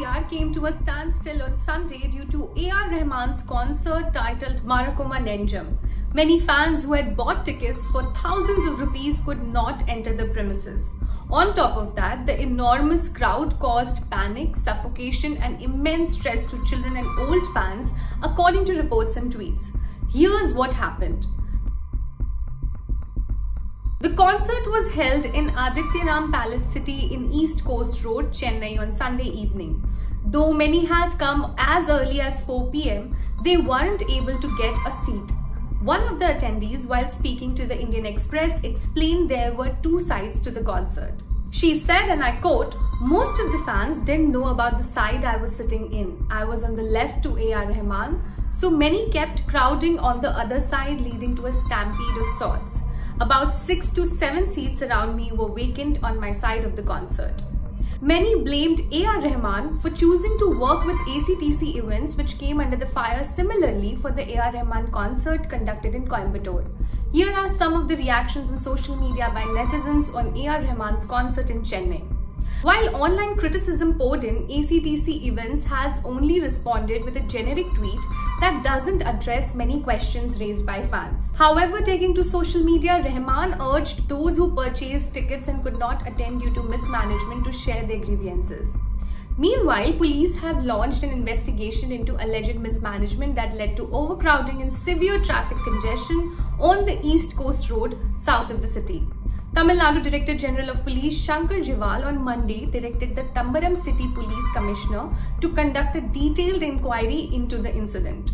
ECR came to a standstill on Sunday due to A.R. Rahman's concert titled Marakkuma Nenjam. Many fans who had bought tickets for thousands of rupees could not enter the premises. On top of that, the enormous crowd caused panic, suffocation, and immense stress to children and old fans, according to reports and tweets. Here's what happened. The concert was held in Adithya Ram Palace City in East Coast Road, Chennai on Sunday evening. Though many had come as early as 4 pm, they weren't able to get a seat. One of the attendees, while speaking to the Indian Express, explained there were two sides to the concert. She said, and I quote, Most of the fans didn't know about the side I was sitting in. I was on the left to A.R. Rahman, so many kept crowding on the other side, leading to a stampede of sorts. About six to seven seats around me were vacant on my side of the concert. Many blamed A.R. Rahman for choosing to work with ACTC events which came under the fire similarly for the A.R. Rahman concert conducted in Coimbatore. Here are some of the reactions on social media by netizens on A.R. Rahman's concert in Chennai. While online criticism poured in, ACTC Events has only responded with a generic tweet that doesn't address many questions raised by fans. However, taking to social media, Rahman urged those who purchased tickets and could not attend due to mismanagement to share their grievances. Meanwhile, police have launched an investigation into alleged mismanagement that led to overcrowding and severe traffic congestion on the East Coast Road south of the city. Tamil Nadu Director General of Police Shankar Jiwal on Monday directed the Tambaram City Police Commissioner to conduct a detailed inquiry into the incident.